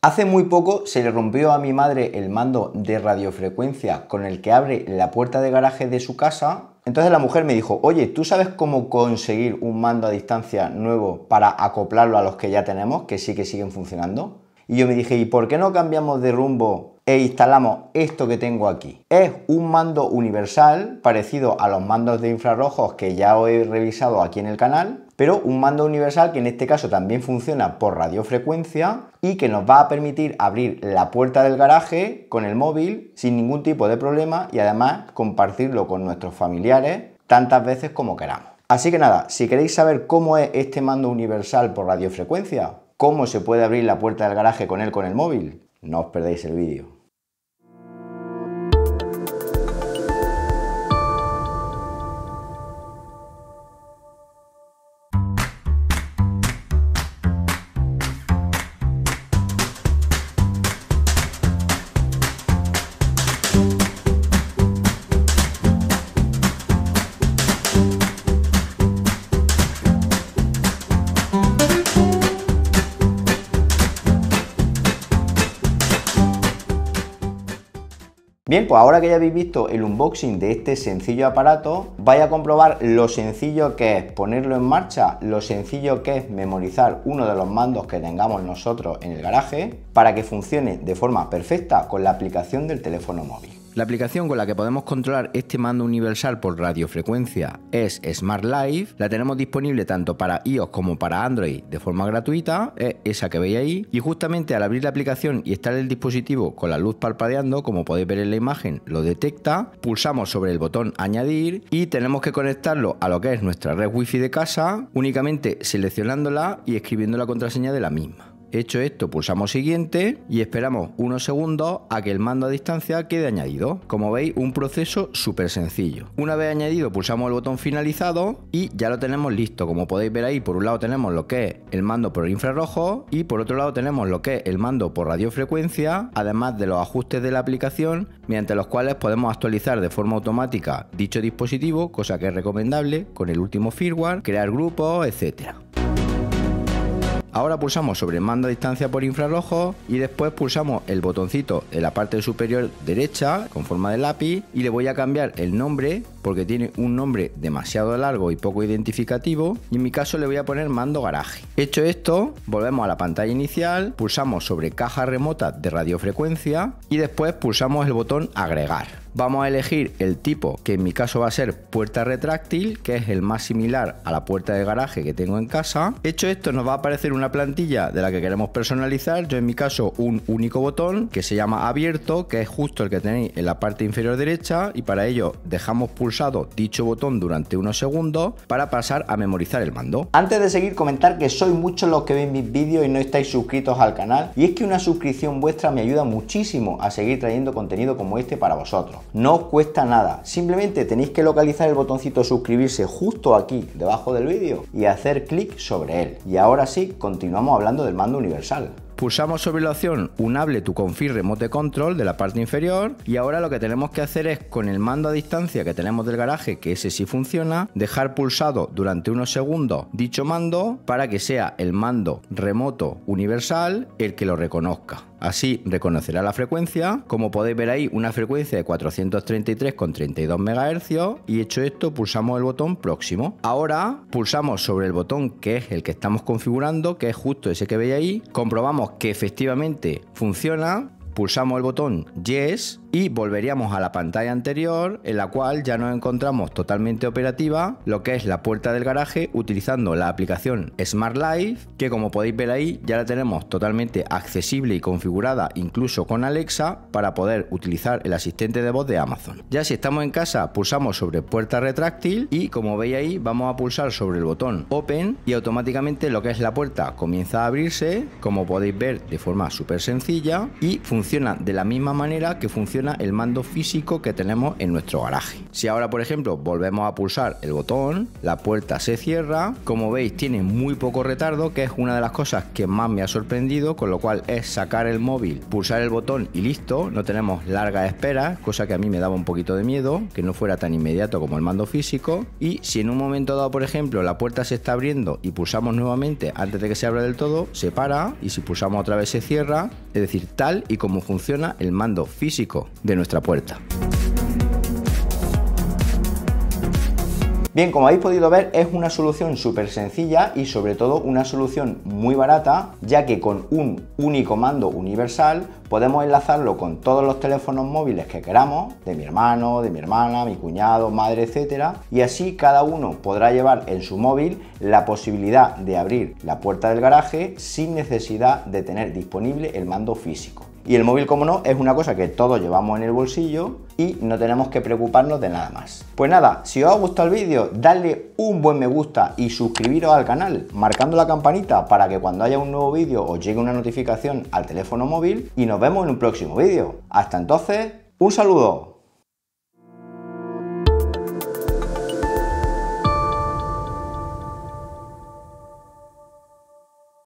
Hace muy poco se le rompió a mi madre el mando de radiofrecuencia con el que abre la puerta de garaje de su casa. Entonces la mujer me dijo, oye, ¿tú sabes cómo conseguir un mando a distancia nuevo para acoplarlo a los que ya tenemos, que sí que siguen funcionando? Y yo me dije, ¿y por qué no cambiamos de rumbo e instalamos esto que tengo aquí. Es un mando universal parecido a los mandos de infrarrojos que ya os he revisado aquí en el canal, pero un mando universal que en este caso también funciona por radiofrecuencia y que nos va a permitir abrir la puerta del garaje con el móvil sin ningún tipo de problema y además compartirlo con nuestros familiares tantas veces como queramos. Así que nada, si queréis saber cómo es este mando universal por radiofrecuencia, cómo se puede abrir la puerta del garaje con él con el móvil, no os perdáis el vídeo. Bien, pues ahora que ya habéis visto el unboxing de este sencillo aparato, vais a comprobar lo sencillo que es ponerlo en marcha, lo sencillo que es memorizar uno de los mandos que tengamos nosotros en el garaje para que funcione de forma perfecta con la aplicación del teléfono móvil. La aplicación con la que podemos controlar este mando universal por radiofrecuencia es Smart Life. La tenemos disponible tanto para iOS como para Android de forma gratuita, es esa que veis ahí. Y justamente al abrir la aplicación y estar el dispositivo con la luz parpadeando, como podéis ver en la imagen, lo detecta. Pulsamos sobre el botón añadir y tenemos que conectarlo a lo que es nuestra red wifi de casa, únicamente seleccionándola y escribiendo la contraseña de la misma. Hecho esto, pulsamos siguiente y esperamos unos segundos a que el mando a distancia quede añadido. Como veis, un proceso súper sencillo. Una vez añadido, pulsamos el botón finalizado y ya lo tenemos listo. Como podéis ver ahí, por un lado tenemos lo que es el mando por infrarrojo y por otro lado tenemos lo que es el mando por radiofrecuencia, además de los ajustes de la aplicación, mediante los cuales podemos actualizar de forma automática dicho dispositivo, cosa que es recomendable con el último firmware, crear grupos, etcétera. Ahora pulsamos sobre mando a distancia por infrarrojo y después pulsamos el botoncito en la parte superior derecha con forma de lápiz y le voy a cambiar el nombre porque tiene un nombre demasiado largo y poco identificativo y en mi caso le voy a poner mando garaje. Hecho esto, volvemos a la pantalla inicial, pulsamos sobre caja remota de radiofrecuencia y después pulsamos el botón agregar. Vamos a elegir el tipo, que en mi caso va a ser puerta retráctil, que es el más similar a la puerta de garaje que tengo en casa. Hecho esto, nos va a aparecer una plantilla de la que queremos personalizar. Yo en mi caso un único botón que se llama abierto, que es justo el que tenéis en la parte inferior derecha y para ello dejamos dicho botón durante unos segundos para pasar a memorizar el mando. Antes de seguir, comentar que sois muchos los que ven mis vídeos y no estáis suscritos al canal y es que una suscripción vuestra me ayuda muchísimo a seguir trayendo contenido como este para vosotros. No os cuesta nada, simplemente tenéis que localizar el botoncito suscribirse justo aquí debajo del vídeo y hacer clic sobre él. Y ahora sí, continuamos hablando del mando universal. Pulsamos sobre la opción Unable to Config Remote Control de la parte inferior y ahora lo que tenemos que hacer es con el mando a distancia que tenemos del garaje, que ese sí funciona, dejar pulsado durante unos segundos dicho mando para que sea el mando remoto universal el que lo reconozca. Así reconocerá la frecuencia, como podéis ver ahí una frecuencia de 433,32 MHz y hecho esto pulsamos el botón próximo. Ahora pulsamos sobre el botón que es el que estamos configurando, que es justo ese que veis ahí, comprobamos que efectivamente funciona, pulsamos el botón Yes y volveríamos a la pantalla anterior en la cual ya nos encontramos totalmente operativa lo que es la puerta del garaje utilizando la aplicación Smart Life que como podéis ver ahí ya la tenemos totalmente accesible y configurada incluso con Alexa para poder utilizar el asistente de voz de Amazon. Ya si estamos en casa pulsamos sobre puerta retráctil y como veis ahí vamos a pulsar sobre el botón Open y automáticamente lo que es la puerta comienza a abrirse como podéis ver de forma súper sencilla y funciona de la misma manera que funciona el mando físico que tenemos en nuestro garaje. Si ahora, por ejemplo, volvemos a pulsar el botón, la puerta se cierra. Como veis, tiene muy poco retardo, que es una de las cosas que más me ha sorprendido, con lo cual es sacar el móvil, pulsar el botón y listo. No tenemos larga espera, cosa que a mí me daba un poquito de miedo, que no fuera tan inmediato como el mando físico. Y si en un momento dado, por ejemplo, la puerta se está abriendo y pulsamos nuevamente antes de que se abra del todo, se para y si pulsamos otra vez se cierra, es decir, tal y como funciona el mando físico de nuestra puerta. Bien, como habéis podido ver, es una solución súper sencilla y sobre todo una solución muy barata, ya que con un único mando universal podemos enlazarlo con todos los teléfonos móviles que queramos, de mi hermano, de mi hermana, mi cuñado, madre, etcétera, y así cada uno podrá llevar en su móvil la posibilidad de abrir la puerta del garaje sin necesidad de tener disponible el mando físico. Y el móvil, como no, es una cosa que todos llevamos en el bolsillo y no tenemos que preocuparnos de nada más. Pues nada, si os ha gustado el vídeo, dadle un buen me gusta y suscribiros al canal marcando la campanita para que cuando haya un nuevo vídeo os llegue una notificación al teléfono móvil y nos vemos en un próximo vídeo. Hasta entonces, un saludo.